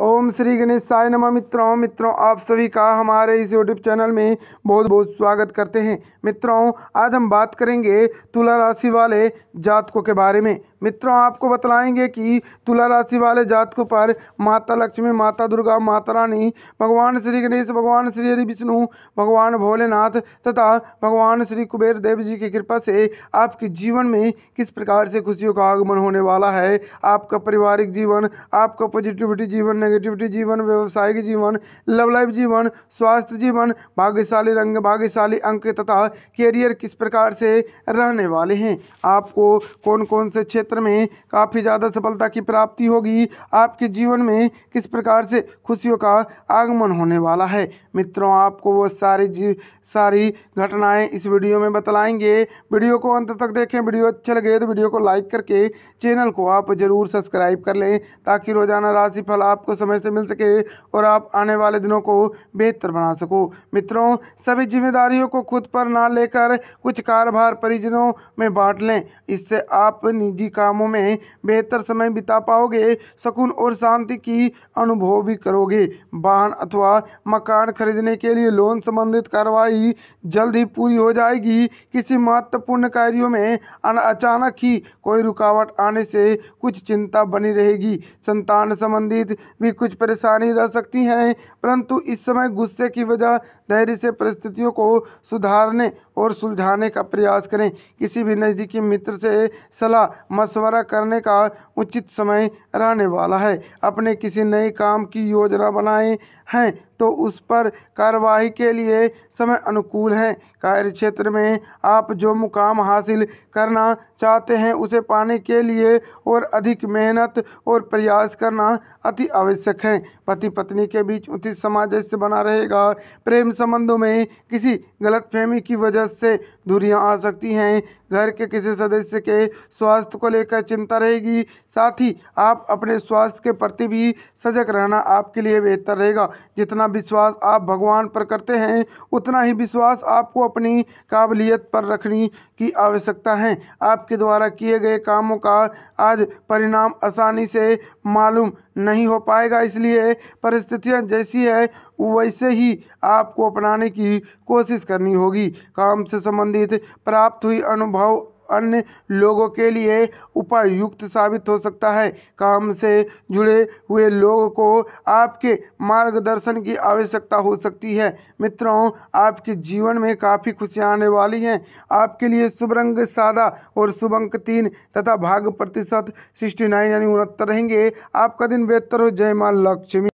ओम श्री गणेश साई नमः। मित्रों मित्रों, आप सभी का हमारे इस यूट्यूब चैनल में बहुत बहुत स्वागत करते हैं। मित्रों, आज हम बात करेंगे तुला राशि वाले जातकों के बारे में। मित्रों, आपको बतलाएँगे कि तुला राशि वाले जातकों पर माता लक्ष्मी, माता दुर्गा, माता रानी, भगवान श्री गणेश, भगवान श्री हरि विष्णु, भगवान भोलेनाथ तथा भगवान श्री कुबेर देव जी की कृपा से आपके जीवन में किस प्रकार से खुशियों का आगमन होने वाला है? आपका पारिवारिक जीवन, आपका पॉजिटिविटी जीवन नेगेटिविटी जीवन, व्यवसायिक जीवन लव लाइफ जीवन, स्वास्थ्य जीवन, भाग्यशाली रंग, भाग्यशाली अंक तथा कैरियर किस प्रकार से रहने वाले हैं? आपको कौन कौन से क्षेत्र में काफ़ी ज़्यादा सफलता की प्राप्ति होगी? आपके जीवन में किस प्रकार से खुशियों का आगमन होने वाला है? मित्रों, आपको वो सारी जी, सारी घटनाएँ इस वीडियो में बतलाएँगे। वीडियो को अंत तक देखें। वीडियो अच्छा लगे तो वीडियो को लाइक करके चैनल को आप ज़रूर सब्सक्राइब कर लें ताकि रोज़ाना राशिफल आपको समय से मिल सके और आप आने वाले दिनों को बेहतर बना सको। मित्रों, सभी जिम्मेदारियों को खुद पर ना लेकर कुछ कार्यभार परिजनों में बांट लें। इससे आप निजी कामों में बेहतर समय बिता पाओगे, सुकून और शांति की अनुभव भी करोगे। वाहन अथवा मकान खरीदने के लिए लोन संबंधित कार्रवाई जल्द ही पूरी हो जाएगी। किसी महत्वपूर्ण कार्यों में अचानक ही कोई रुकावट आने से कुछ चिंता बनी रहेगी। संतान संबंधित भी कुछ परेशानी रह सकती हैं, परंतु इस समय गुस्से की वजह धैर्य से परिस्थितियों को सुधारने और सुलझाने का प्रयास करें। किसी भी नज़दीकी मित्र से सलाह मशवरा करने का उचित समय रहने वाला है। अपने किसी नए काम की योजना बनाएँ, हैं तो उस पर कार्रवाई के लिए समय अनुकूल है। कार्य क्षेत्र में आप जो मुकाम हासिल करना चाहते हैं, उसे पाने के लिए और अधिक मेहनत और प्रयास करना अति आवश्यक है। पति पत्नी के बीच उचित सामंजस्य बना रहेगा। प्रेम संबंधों में किसी गलतफहमी की वजह से दूरियाँ आ सकती हैं। घर के किसी सदस्य के स्वास्थ्य को लेकर चिंता रहेगी। साथ ही आप अपने स्वास्थ्य के प्रति भी सजग रहना आपके लिए बेहतर रहेगा। जितना विश्वास आप भगवान पर करते हैं, उतना ही विश्वास आपको अपनी काबिलियत पर रखने की आवश्यकता है। आपके द्वारा किए गए कामों का आज परिणाम आसानी से मालूम नहीं हो पाएगा। इसलिए परिस्थितियाँ जैसी है, वैसे ही आपको अपनाने की कोशिश करनी होगी। काम से संबंधित प्राप्त हुई अनुभव अन्य लोगों के लिए उपायुक्त साबित हो सकता है। काम से जुड़े हुए लोगों को आपके मार्गदर्शन की आवश्यकता हो सकती है। मित्रों, आपके जीवन में काफ़ी खुशियाँ आने वाली हैं। आपके लिए शुभ रंग सादा और शुभ अंक तीन तथा भाग प्रतिशत सिक्सटी नाइन यानी उनहत्तर रहेंगे। आपका दिन बेहतर हो। जय माँ लक्ष्मी।